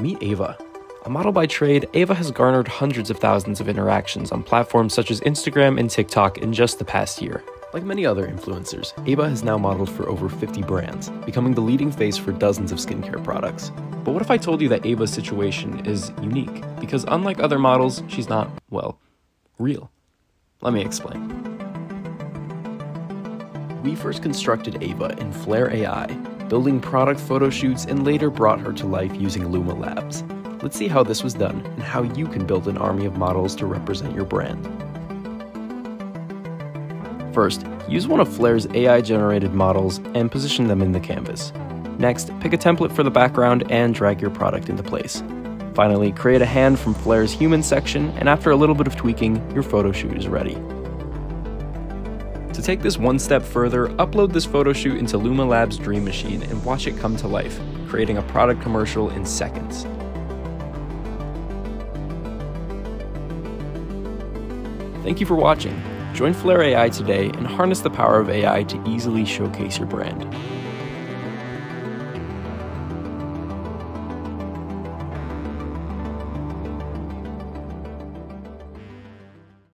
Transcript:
Meet Ava. A model by trade, Ava has garnered hundreds of thousands of interactions on platforms such as Instagram and TikTok in just the past year. Like many other influencers, Ava has now modeled for over 50 brands, becoming the leading face for dozens of skincare products. But what if I told you that Ava's situation is unique? Because unlike other models, she's not, well, real. Let me explain. We first constructed Ava in Flair AI, building product photo shoots and later brought her to life using Luma Labs. Let's see how this was done and how you can build an army of models to represent your brand. First, use one of Flair's AI generated models and position them in the canvas. Next, pick a template for the background and drag your product into place. Finally, create a hand from Flair's human section, and after a little bit of tweaking, your photo shoot is ready. To take this one step further, upload this photo shoot into Luma Labs Dream Machine and watch it come to life, creating a product commercial in seconds. Thank you for watching. Join Flair AI today and harness the power of AI to easily showcase your brand.